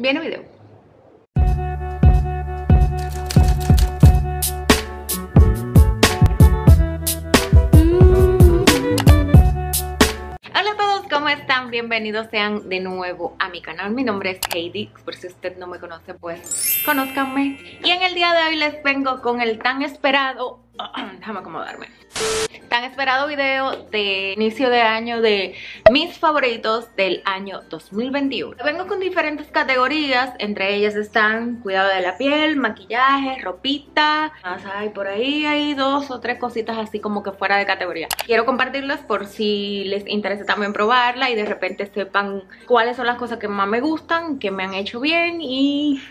Viene video. Hola a todos, ¿cómo están? Bienvenidos sean de nuevo a mi canal. Mi nombre es Heidi, por si usted no me conoce, pues conózcanme. Y en el día de hoy les vengo con el tan esperado... Déjame acomodarme tan esperado video de inicio de año de mis favoritos del año 2021. Vengo con diferentes categorías, entre ellas están cuidado de la piel, maquillaje, ropita, más hay por ahí hay dos o tres cositas así como que fuera de categoría. Quiero compartirlas por si les interesa también probarla y de repente sepan cuáles son las cosas que más me gustan, que me han hecho bien y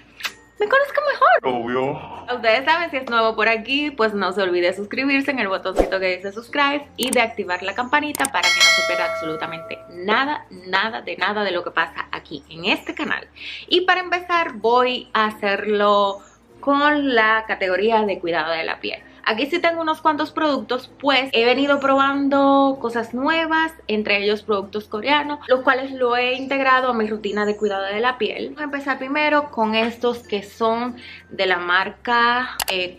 me conozco mejor. Obvio. Ustedes saben, si es nuevo por aquí, pues no se olvide suscribirse en el botoncito que dice subscribe y de activar la campanita para que no se pierda absolutamente nada, nada de nada de lo que pasa aquí en este canal. Y para empezar voy a hacerlo con la categoría de cuidado de la piel. Aquí sí tengo unos cuantos productos, pues he venido probando cosas nuevas, entre ellos productos coreanos, los cuales lo he integrado a mi rutina de cuidado de la piel. Voy a empezar primero con estos que son de la marca eh.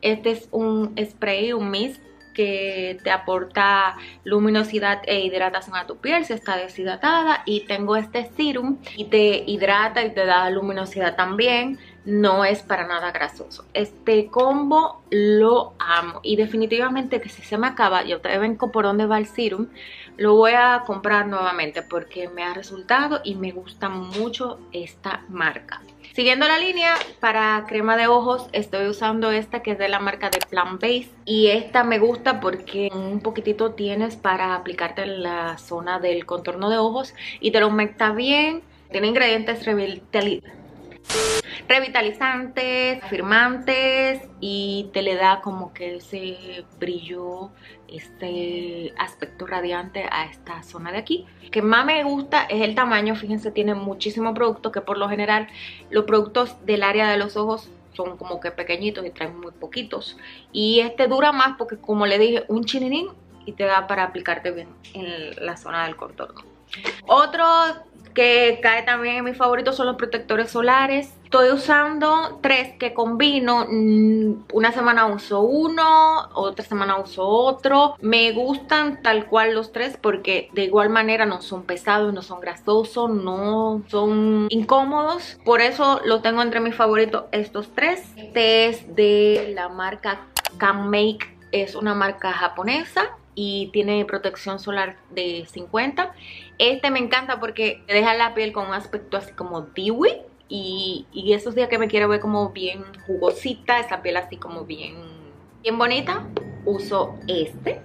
Este es un spray, un mist que te aporta luminosidad e hidratación a tu piel si está deshidratada y tengo este serum y te hidrata y te da luminosidad también no es para nada grasoso. Este combo lo amo y definitivamente que si se me acaba, ya ustedes ven por dónde va el serum, lo voy a comprar nuevamente porque me ha resultado y me gusta mucho esta marca. Siguiendo la línea, para crema de ojos estoy usando esta que es de la marca de Plant Base y esta me gusta porque un poquitito tienes para aplicarte en la zona del contorno de ojos y te lo humecta bien. Tiene ingredientes revitalizantes, afirmantes y te le da como que ese brillo, este aspecto radiante a esta zona de aquí. que más me gusta es el tamaño, fíjense tiene muchísimo producto que por lo general los productos del área de los ojos son como que pequeñitos y traen muy poquitos y este dura más porque como le dije un chininín y te da para aplicarte bien en la zona del contorno. Otro que cae también en mis favoritos son los protectores solares. Estoy usando tres que combino. Mm, una semana uso uno, otra semana uso otro. Me gustan tal cual los tres porque de igual manera no son pesados, no son grasosos, no son incómodos. Por eso lo tengo entre mis favoritos estos tres. Este es de la marca Can Make. Es una marca japonesa y tiene protección solar de 50. Este me encanta porque deja la piel con un aspecto así como dewy y, y esos días que me quiero ver como bien jugosita, esa piel así como bien, bien bonita, uso este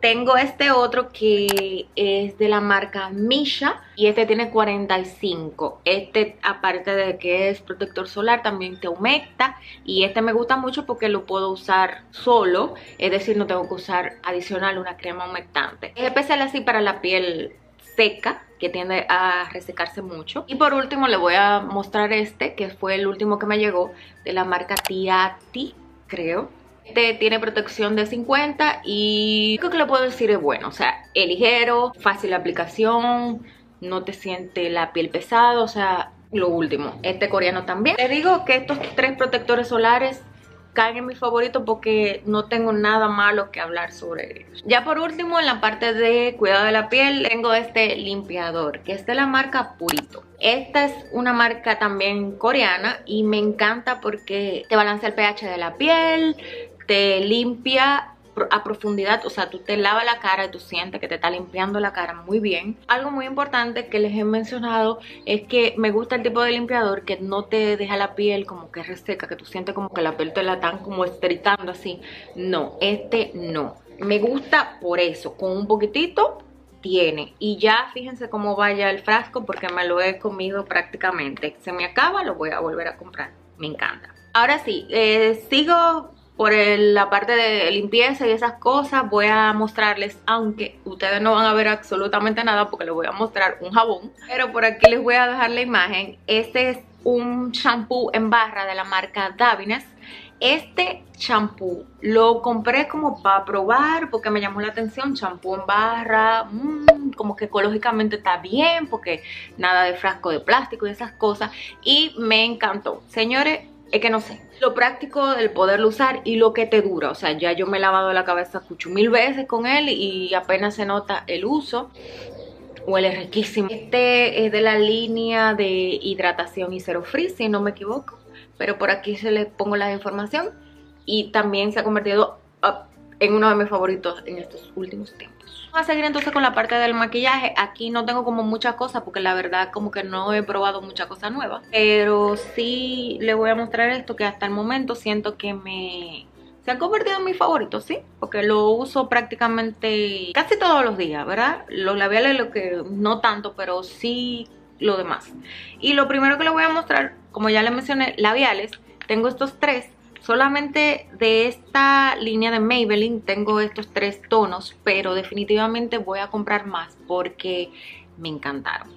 tengo este otro que es de la marca Misha y este tiene 45. Este aparte de que es protector solar también te humecta y este me gusta mucho porque lo puedo usar solo, es decir no tengo que usar adicional una crema humectante. Es especial así para la piel seca que tiende a resecarse mucho. Y por último le voy a mostrar este que fue el último que me llegó de la marca Tiati creo este tiene protección de 50 y creo que lo puedo decir es bueno. O sea, es ligero, fácil aplicación, no te siente la piel pesada, o sea, lo último. Este coreano también. Te digo que estos tres protectores solares caen en mi favorito porque no tengo nada malo que hablar sobre ellos. Ya por último, en la parte de cuidado de la piel, tengo este limpiador, que es de la marca Purito. Esta es una marca también coreana y me encanta porque te balancea el pH de la piel, te limpia a profundidad, o sea, tú te lavas la cara y tú sientes que te está limpiando la cara muy bien. Algo muy importante que les he mencionado es que me gusta el tipo de limpiador que no te deja la piel como que reseca, que tú sientes como que la piel te la están como esteritando así. No, este no. Me gusta por eso, con un poquitito tiene y ya fíjense cómo vaya el frasco porque me lo he comido prácticamente se me acaba lo voy a volver a comprar me encanta ahora sí eh, sigo por la parte de limpieza y esas cosas voy a mostrarles, aunque ustedes no van a ver absolutamente nada porque les voy a mostrar un jabón, pero por aquí les voy a dejar la imagen. Este es un shampoo en barra de la marca Davines este champú lo compré como para probar porque me llamó la atención, champú en barra, mmm, como que ecológicamente está bien porque nada de frasco de plástico y esas cosas y me encantó. Señores, es que no sé, lo práctico del poderlo usar y lo que te dura, o sea, ya yo me he lavado la cabeza cucho mil veces con él y apenas se nota el uso. Huele riquísimo. Este es de la línea de hidratación y cero free, si no me equivoco. Pero por aquí se le pongo la información. Y también se ha convertido en uno de mis favoritos en estos últimos tiempos. Vamos a seguir entonces con la parte del maquillaje. Aquí no tengo como muchas cosas porque la verdad como que no he probado mucha cosa nueva. Pero sí le voy a mostrar esto que hasta el momento siento que me se ha convertido en mi favorito, ¿sí? Porque lo uso prácticamente casi todos los días, ¿verdad? Los labiales lo que no tanto, pero sí lo demás. Y lo primero que le voy a mostrar, como ya le mencioné, labiales. Tengo estos tres. Solamente de esta línea de Maybelline tengo estos tres tonos, pero definitivamente voy a comprar más porque me encantaron.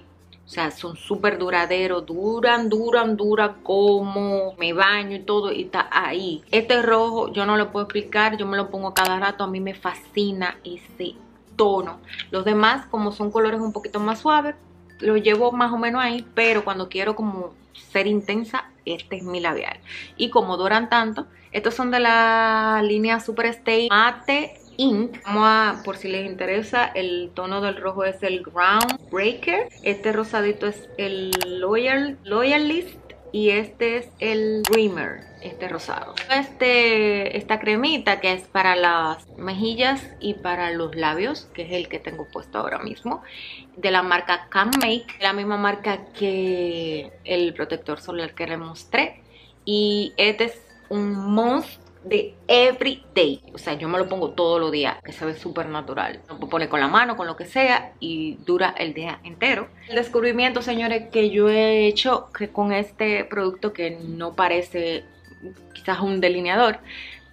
O sea, son súper duraderos, duran, duran, duran como me baño y todo y está ahí. Este rojo yo no lo puedo explicar, yo me lo pongo cada rato, a mí me fascina ese tono. Los demás, como son colores un poquito más suaves, los llevo más o menos ahí, pero cuando quiero como ser intensa, este es mi labial. Y como duran tanto, estos son de la línea Super Stay Mate Ink. Vamos a, por si les interesa, el tono del rojo es el Ground Breaker. Este rosadito es el Loyal, Loyalist y este es el Dreamer, este rosado. Este, esta cremita que es para las mejillas y para los labios, que es el que tengo puesto ahora mismo, de la marca Can Make, la misma marca que el protector solar que les mostré. Y este es un monstruo de everyday. O sea, yo me lo pongo todos los días, que se ve súper natural. Lo pone con la mano, con lo que sea, y dura el día entero. El descubrimiento, señores, que yo he hecho que con este producto que no parece quizás un delineador,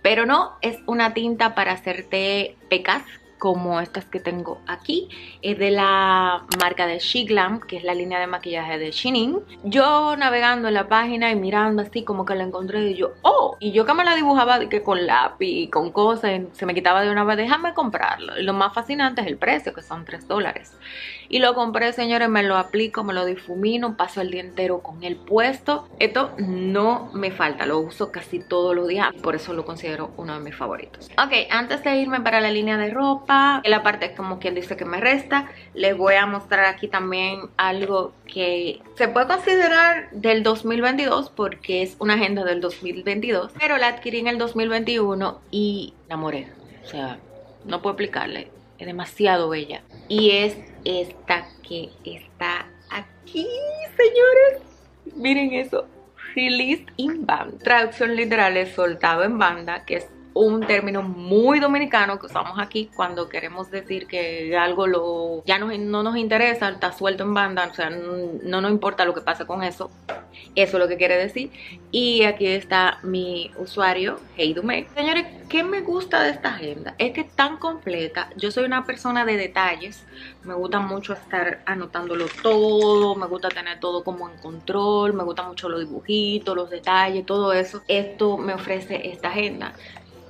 pero no, es una tinta para hacerte pecas como estas que tengo aquí. Es de la marca de She Glam, que es la línea de maquillaje de Shein. Yo navegando en la página y mirando así como que la encontré y yo, ¡oh! Y yo que me la dibujaba que con lápiz y con cosas, se me quitaba de una vez, déjame comprarlo. Lo más fascinante es el precio, que son 3 dólares. Y lo compré, señores, me lo aplico, me lo difumino, paso el día entero con el puesto. Esto no me falta, lo uso casi todos los días, por eso lo considero uno de mis favoritos. Ok, antes de irme para la línea de ropa, en la parte como quien dice que me resta, les voy a mostrar aquí también algo que se puede considerar del 2022 porque es una agenda del 2022, pero la adquirí en el 2021 y la enamoré. O sea, no puedo explicarle es demasiado bella. Y es esta que está aquí, señores. Miren eso. Released in band. Traducción literal es soltado en banda, que es un término muy dominicano que usamos aquí cuando queremos decir que algo lo, ya no, no nos interesa, está suelto en banda, o sea, no, nos importa lo que pase con eso. Eso es lo que quiere decir. Y aquí está mi usuario, HeyDume. Señores, ¿qué me gusta de esta agenda? Es que es tan completa. Yo soy una persona de detalles. Me gusta mucho estar anotándolo todo. Me gusta tener todo como en control. Me gusta mucho los dibujitos, los detalles, todo eso. Esto me ofrece esta agenda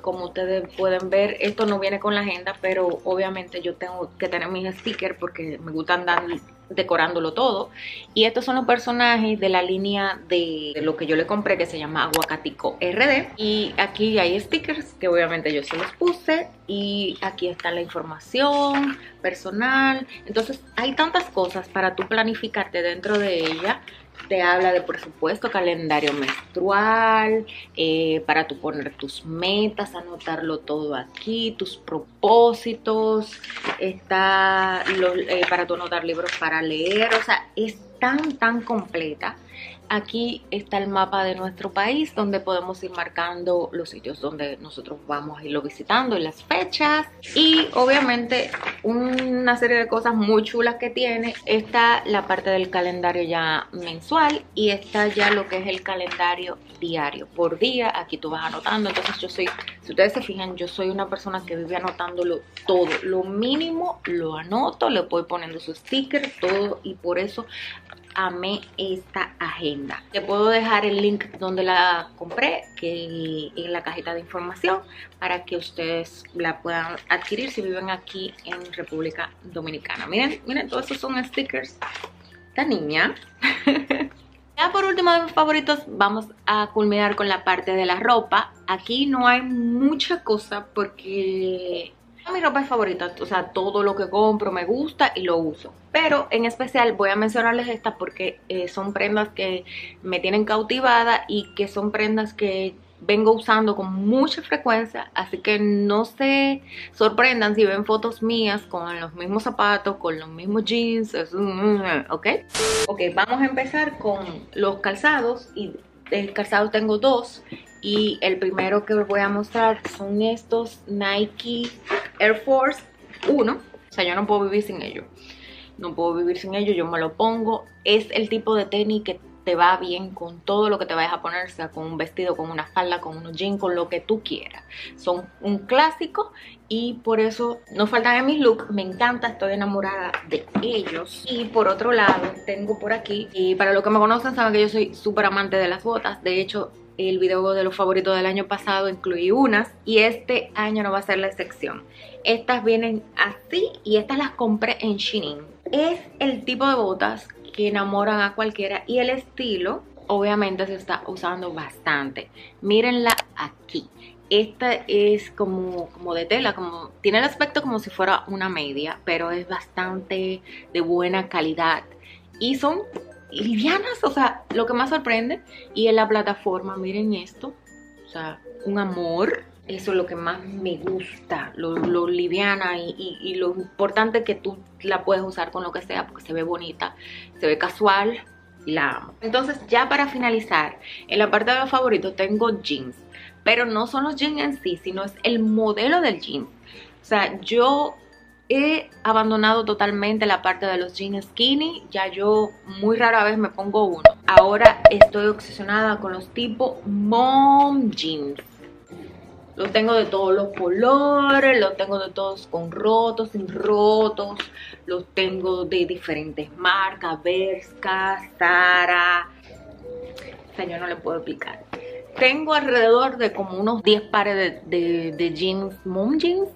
como ustedes pueden ver, esto no viene con la agenda, pero obviamente yo tengo que tener mis stickers porque me gusta andar decorándolo todo. Y estos son los personajes de la línea de, lo que yo le compré que se llama Aguacatico RD. Y aquí hay stickers que obviamente yo se los puse. Y aquí está la información personal. Entonces hay tantas cosas para tú planificarte dentro de ella te habla de presupuesto, calendario menstrual, eh, para tú poner tus metas, anotarlo todo aquí, tus propósitos, está eh, para tú anotar libros para leer, o sea, es tan, tan completa Aquí está el mapa de nuestro país donde podemos ir marcando los sitios donde nosotros vamos a irlo visitando y las fechas. Y obviamente una serie de cosas muy chulas que tiene. Está la parte del calendario ya mensual y está ya lo que es el calendario diario. Por día, aquí tú vas anotando. Entonces yo soy, si ustedes se fijan, yo soy una persona que vive anotándolo todo. Lo mínimo lo anoto, le voy poniendo su sticker, todo y por eso amé esta agenda. Te puedo dejar el link donde la compré, que en la cajita de información, para que ustedes la puedan adquirir si viven aquí en República Dominicana. Miren, miren, todos esos son stickers. Esta niña. Ya por último de mis favoritos vamos a culminar con la parte de la ropa. Aquí no hay mucha cosa porque mi ropa es favorita, o sea, todo lo que compro me gusta y lo uso. Pero en especial voy a mencionarles esta porque eh, son prendas que me tienen cautivada y que son prendas que vengo usando con mucha frecuencia, así que no se sorprendan si ven fotos mías con los mismos zapatos, con los mismos jeans, ¿ok? Ok, vamos a empezar con los calzados y el calzado tengo dos y el primero que voy a mostrar son estos Nike Air Force 1. O sea, yo no puedo vivir sin ellos. No puedo vivir sin ellos, yo me lo pongo. Es el tipo de tenis que te va bien con todo lo que te vayas a poner, sea con un vestido, con una falda, con unos jeans, con lo que tú quieras. Son un clásico y por eso no faltan en mis looks. Me encanta, estoy enamorada de ellos. Y por otro lado, tengo por aquí, y para los que me conocen saben que yo soy súper amante de las botas. De hecho, el video de los favoritos del año pasado incluí unas y este año no va a ser la excepción. Estas vienen así y estas las compré en Shein. Es el tipo de botas que enamoran a cualquiera y el estilo obviamente se está usando bastante. Mírenla aquí. Esta es como, como de tela, como tiene el aspecto como si fuera una media, pero es bastante de buena calidad. Y son livianas, o sea, lo que más sorprende. Y en la plataforma, miren esto, o sea, un amor. Eso es lo que más me gusta, lo, liviana y, lo importante que tú la puedes usar con lo que sea porque se ve bonita, se ve casual la amo. Entonces ya para finalizar, en la parte de los favoritos tengo jeans, pero no son los jeans en sí, sino es el modelo del jean. O sea, yo he abandonado totalmente la parte de los jeans skinny. Ya yo muy rara vez me pongo uno. Ahora estoy obsesionada con los tipos mom jeans. Los tengo de todos los colores, los tengo de todos con rotos, sin rotos. Los tengo de diferentes marcas, Berska, Zara. O sea, no le puedo explicar. Tengo alrededor de como unos 10 pares de, de jeans, mom jeans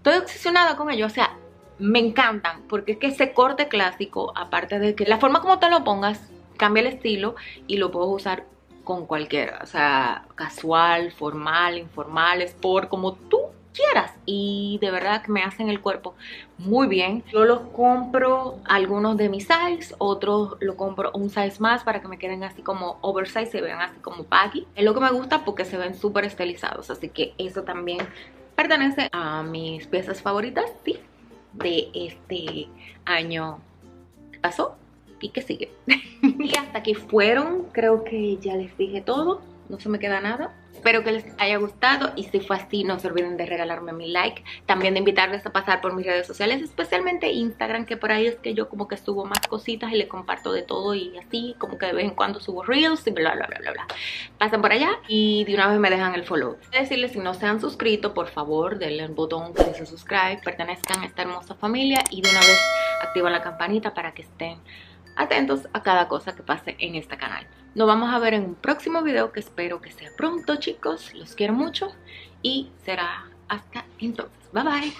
Estoy obsesionada con ellos, o sea, me encantan porque es que ese corte clásico, aparte de que la forma como te lo pongas, cambia el estilo y lo puedo usar con cualquiera, o sea, casual, formal, informal, sport, como tú quieras. Y de verdad que me hacen el cuerpo muy bien. Yo los compro algunos de mi size otros lo compro un size más para que me queden así como oversize se vean así como baggy. Es lo que me gusta porque se ven súper estilizados así que eso también pertenece a mis piezas favoritas, sí, de este año que pasó y que sigue. y hasta aquí fueron, creo que ya les dije todo, no se me queda nada. Espero que les haya gustado y si fue así no se olviden de regalarme mi like. También de invitarles a pasar por mis redes sociales, especialmente Instagram, que por ahí es que yo como que subo más cositas y les comparto de todo y así, como que de vez en cuando subo reels y bla bla bla bla bla. Pasen por allá y de una vez me dejan el follow. Decirles si no se han suscrito, por favor denle el botón que dice subscribe, pertenezcan a esta hermosa familia y de una vez activan la campanita para que estén atentos a cada cosa que pase en este canal. Nos vamos a ver en un próximo video que espero que sea pronto chicos. Los quiero mucho y será hasta entonces. Bye bye.